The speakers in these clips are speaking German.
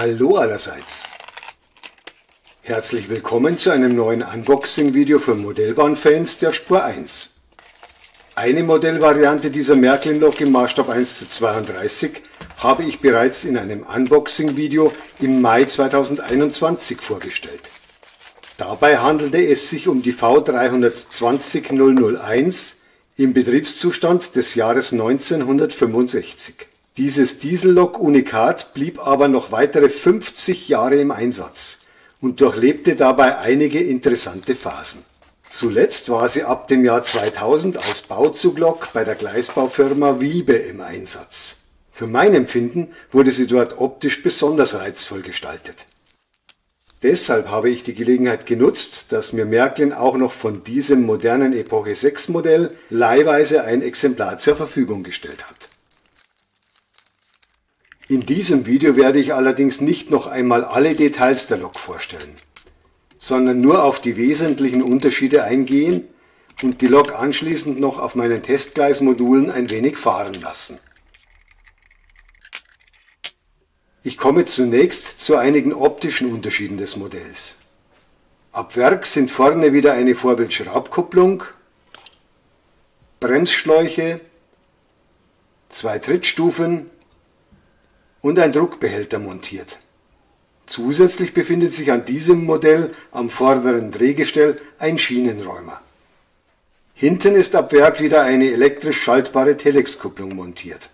Hallo allerseits. Herzlich willkommen zu einem neuen Unboxing-Video für Modellbahnfans der Spur 1. Eine Modellvariante dieser Märklin-Lok im Maßstab 1 zu 32 habe ich bereits in einem Unboxing-Video im Mai 2021 vorgestellt. Dabei handelte es sich um die V320 im Betriebszustand des Jahres 1965. Dieses Diesellok-Unikat blieb aber noch weitere 50 Jahre im Einsatz und durchlebte dabei einige interessante Phasen. Zuletzt war sie ab dem Jahr 2000 als Bauzuglok bei der Gleisbaufirma Wiebe im Einsatz. Für mein Empfinden wurde sie dort optisch besonders reizvoll gestaltet. Deshalb habe ich die Gelegenheit genutzt, dass mir Märklin auch noch von diesem modernen Epoche 6 Modell leihweise ein Exemplar zur Verfügung gestellt hat. In diesem Video werde ich allerdings nicht noch einmal alle Details der Lok vorstellen, sondern nur auf die wesentlichen Unterschiede eingehen und die Lok anschließend noch auf meinen Testgleismodulen ein wenig fahren lassen. Ich komme zunächst zu einigen optischen Unterschieden des Modells. Ab Werk sind vorne wieder eine Vorbildschraubkupplung, Bremsschläuche, zwei Trittstufen und ein Druckbehälter montiert. Zusätzlich befindet sich an diesem Modell am vorderen Drehgestell ein Schienenräumer. Hinten ist ab Werk wieder eine elektrisch schaltbare Telex-Kupplung montiert.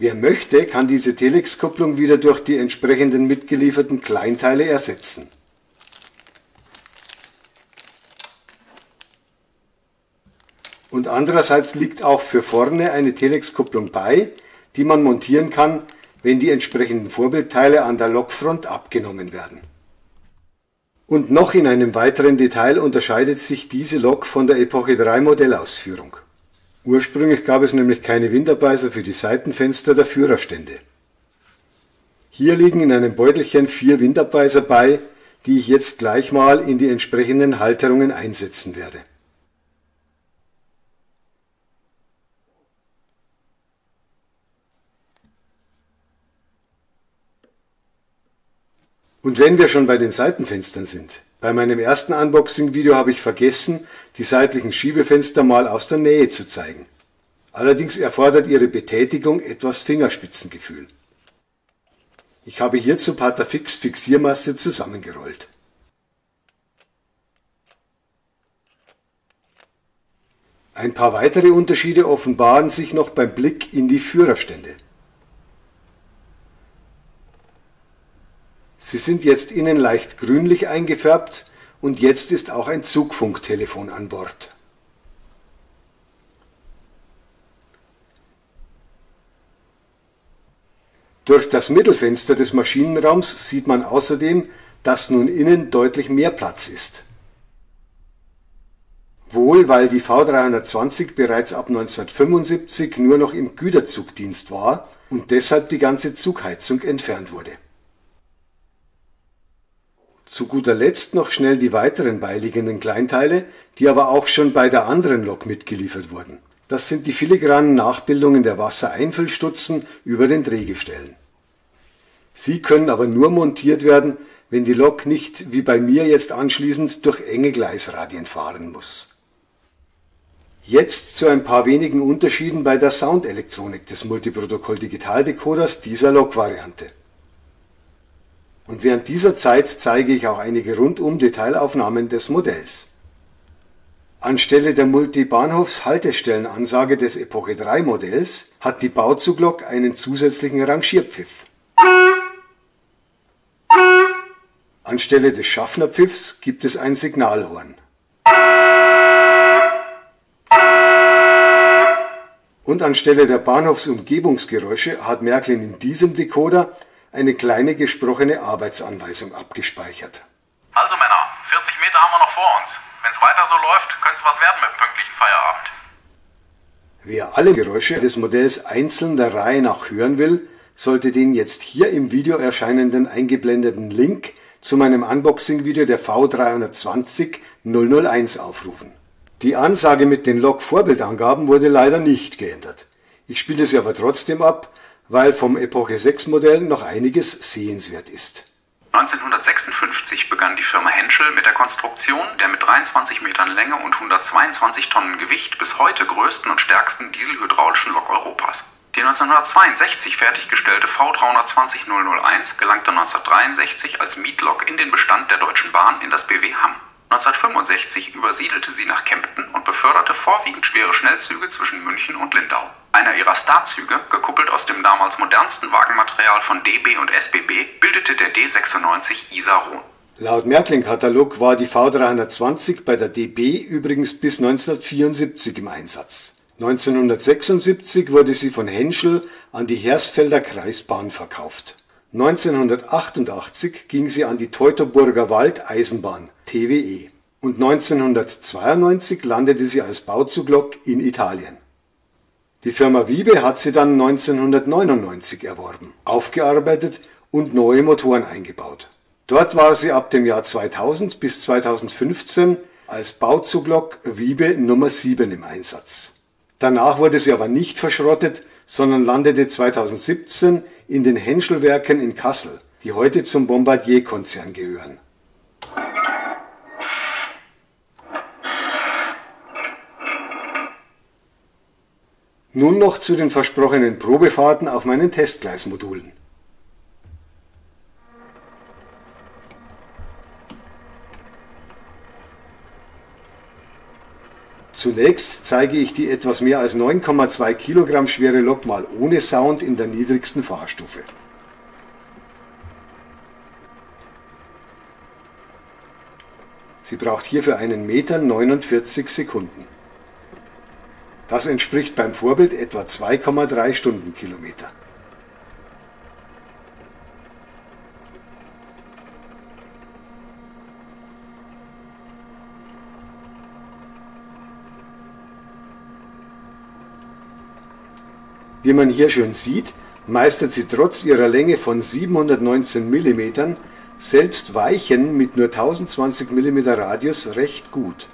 Wer möchte, kann diese Telex-Kupplung wieder durch die entsprechenden mitgelieferten Kleinteile ersetzen. Und andererseits liegt auch für vorne eine Telex-Kupplung bei, die man montieren kann, wenn die entsprechenden Vorbildteile an der Lokfront abgenommen werden. Und noch in einem weiteren Detail unterscheidet sich diese Lok von der Epoche 3 Modellausführung. Ursprünglich gab es nämlich keine Windabweiser für die Seitenfenster der Führerstände. Hier liegen in einem Beutelchen vier Windabweiser bei, die ich jetzt gleich mal in die entsprechenden Halterungen einsetzen werde. Und wenn wir schon bei den Seitenfenstern sind, bei meinem ersten Unboxing-Video habe ich vergessen, die seitlichen Schiebefenster mal aus der Nähe zu zeigen. Allerdings erfordert ihre Betätigung etwas Fingerspitzengefühl. Ich habe hierzu Patafix Fixiermasse zusammengerollt. Ein paar weitere Unterschiede offenbaren sich noch beim Blick in die Führerstände. Sie sind jetzt innen leicht grünlich eingefärbt und jetzt ist auch ein Zugfunktelefon an Bord. Durch das Mittelfenster des Maschinenraums sieht man außerdem, dass nun innen deutlich mehr Platz ist. Wohl weil die V320 bereits ab 1975 nur noch im Güterzugdienst war und deshalb die ganze Zugheizung entfernt wurde. Zu guter Letzt noch schnell die weiteren beiliegenden Kleinteile, die aber auch schon bei der anderen Lok mitgeliefert wurden. Das sind die filigranen Nachbildungen der Wassereinfüllstutzen über den Drehgestellen. Sie können aber nur montiert werden, wenn die Lok nicht wie bei mir jetzt anschließend durch enge Gleisradien fahren muss. Jetzt zu ein paar wenigen Unterschieden bei der Soundelektronik des Multiprotokoll-Digitaldecoders dieser Lok-Variante. Und während dieser Zeit zeige ich auch einige Rundum-Detailaufnahmen des Modells. Anstelle der Multibahnhofs-Haltestellenansage des Epoche 3 Modells hat die Bauzuglok einen zusätzlichen Rangierpfiff. Anstelle des Schaffnerpfiffs gibt es ein Signalhorn. Und anstelle der Bahnhofsumgebungsgeräusche hat Märklin in diesem Decoder eine kleine gesprochene Arbeitsanweisung abgespeichert. Also Männer, 40 Meter haben wir noch vor uns. Wenn es weiter so läuft, könnte es was werden mit dem pünktlichen Feierabend. Wer alle Geräusche des Modells einzeln der Reihe nach hören will, sollte den jetzt hier im Video erscheinenden eingeblendeten Link zu meinem Unboxing-Video der V320 001 aufrufen. Die Ansage mit den Lok-Vorbildangaben wurde leider nicht geändert. Ich spiele sie aber trotzdem ab, weil vom Epoche 6 Modell noch einiges sehenswert ist. 1956 begann die Firma Henschel mit der Konstruktion der mit 23 Metern Länge und 122 Tonnen Gewicht bis heute größten und stärksten dieselhydraulischen Lok Europas. Die 1962 fertiggestellte V320 001 gelangte 1963 als Mietlok in den Bestand der Deutschen Bahn in das BW Hamm. 1965 übersiedelte sie nach Kempten und beförderte vorwiegend schwere Schnellzüge zwischen München und Lindau. Einer ihrer Starzüge, gekuppelt aus dem damals modernsten Wagenmaterial von DB und SBB, bildete der D96 Isar-Rhône. Laut Märklin-Katalog war die V320 bei der DB übrigens bis 1974 im Einsatz. 1976 wurde sie von Henschel an die Hersfelder Kreisbahn verkauft. 1988 ging sie an die Teutoburger Wald-Eisenbahn (TWE) und 1992 landete sie als Bauzug-Lok in Italien. Die Firma Wiebe hat sie dann 1999 erworben, aufgearbeitet und neue Motoren eingebaut. Dort war sie ab dem Jahr 2000 bis 2015 als Bauzuglok Wiebe Nummer 7 im Einsatz. Danach wurde sie aber nicht verschrottet, sondern landete 2017 in den Henschel-Werken in Kassel, die heute zum Bombardier-Konzern gehören. Nun noch zu den versprochenen Probefahrten auf meinen Testgleismodulen. Zunächst zeige ich die etwas mehr als 9,2 Kilogramm schwere Lok mal ohne Sound in der niedrigsten Fahrstufe. Sie braucht hierfür einen Meter 49 Sekunden. Das entspricht beim Vorbild etwa 2,3 Stundenkilometer. Wie man hier schön sieht, meistert sie trotz ihrer Länge von 719 mm selbst Weichen mit nur 1020 mm Radius recht gut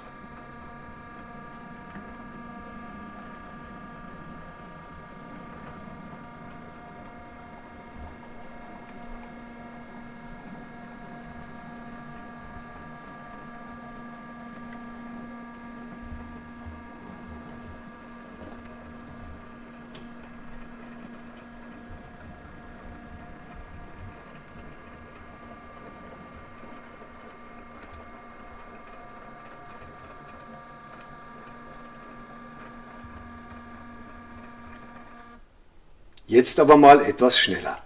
Jetzt aber mal etwas schneller.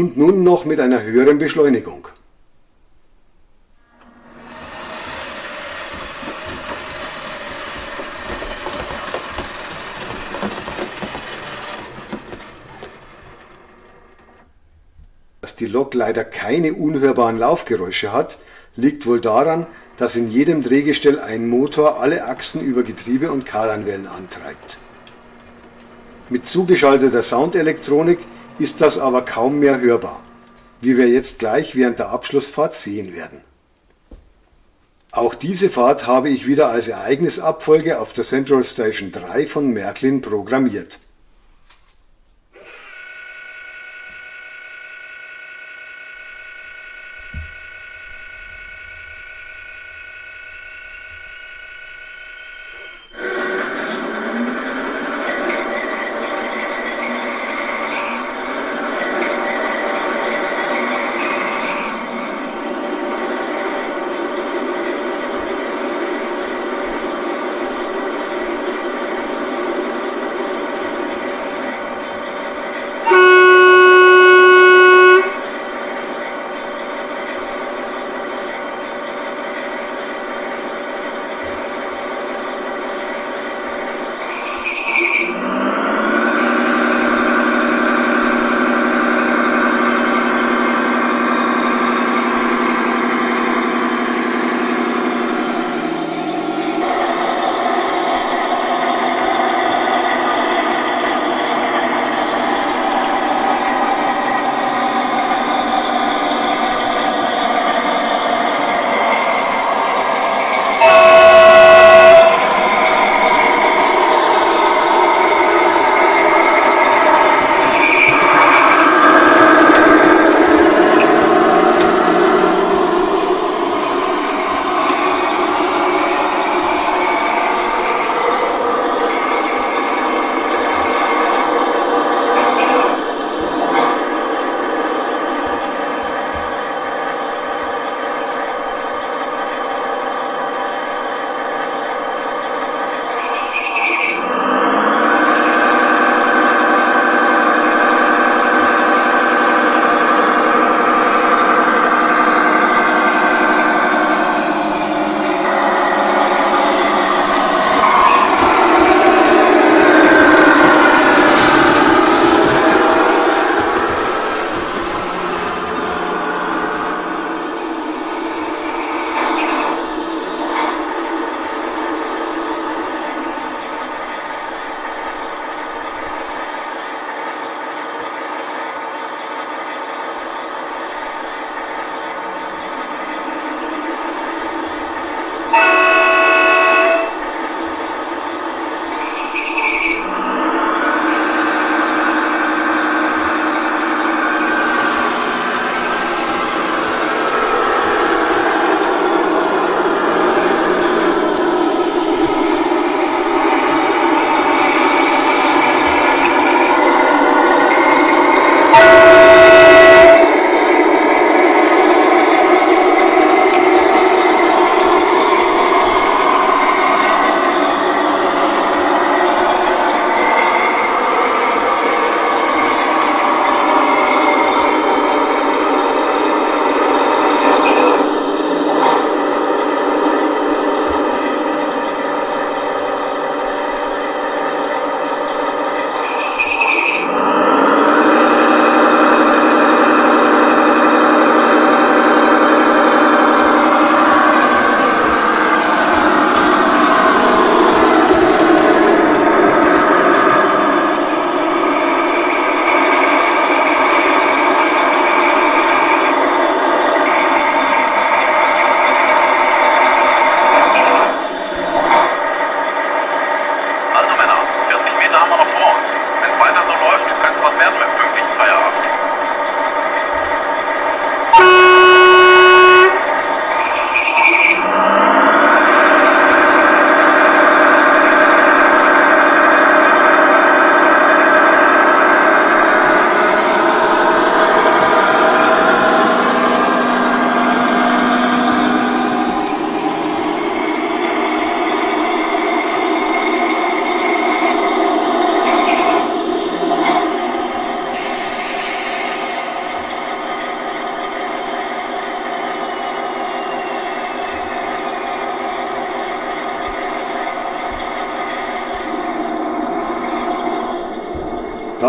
Und nun noch mit einer höheren Beschleunigung. Dass die Lok leider keine unhörbaren Laufgeräusche hat, liegt wohl daran, dass in jedem Drehgestell ein Motor alle Achsen über Getriebe und Kardanwellen antreibt. Mit zugeschalteter Soundelektronik ist das aber kaum mehr hörbar, wie wir jetzt gleich während der Abschlussfahrt sehen werden. Auch diese Fahrt habe ich wieder als Ereignisabfolge auf der Central Station 3 von Märklin programmiert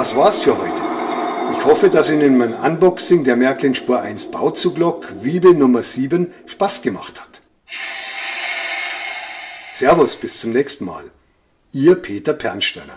Das war's für heute. Ich hoffe, dass Ihnen mein Unboxing der Märklin Spur 1 Bauzug-Lok Wiebe Nummer 7 Spaß gemacht hat. Servus, bis zum nächsten Mal. Ihr Peter Pernsteiner.